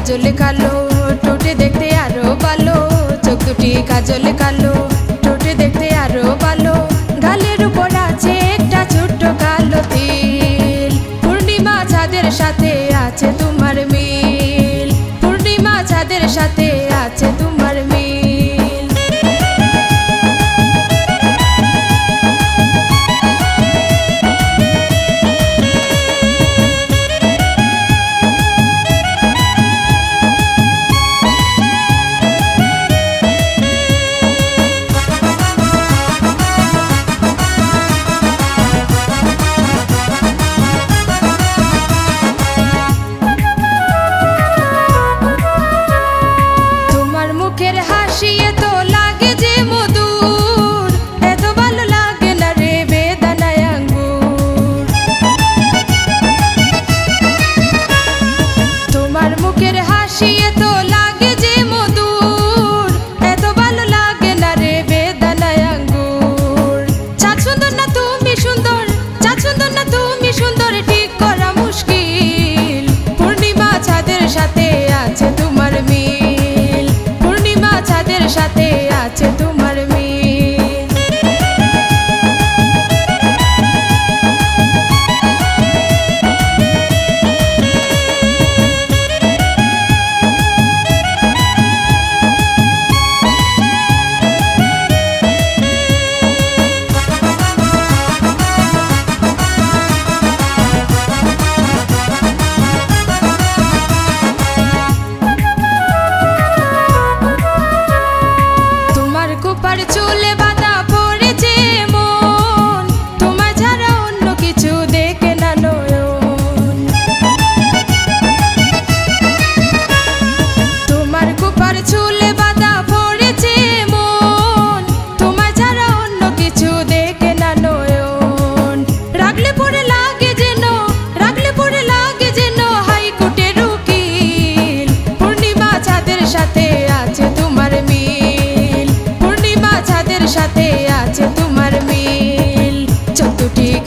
কাজল কালো টোটে দেখতে আরও ভালো। চোখ দুটি কাজল কালো টোটে দেখতে আরও ভালো। গালের উপর আছে একটা ছোট্ট কালো তিল। পূর্ণিমা ছাদের সাথে আছে তোমার মিল। পূর্ণিমা ছাদের সাথে সুন্দর না তুমি সুন্দর সুন্দর না তুমি সুন্দর, ঠিক করা মুশকিল। পূর্ণিমা ছাদের সাথে আছে তোমার মিল, পূর্ণিমা ছাদের সাথে আছে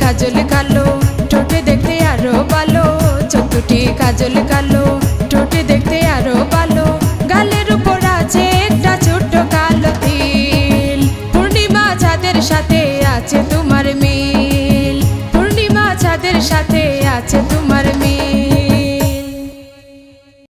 কাজল কালো টোটে দেখতে আরও ভালো। চতুটি কাজল কালো টোটে দেখতে আরও ভালো। গালের উপর আছে একটা ছোট্ট কালো তিল। পূর্ণিমা চাঁদের সাথে আছে তোমার মিল। পূর্ণিমা চাঁদের সাথে আছে তোমার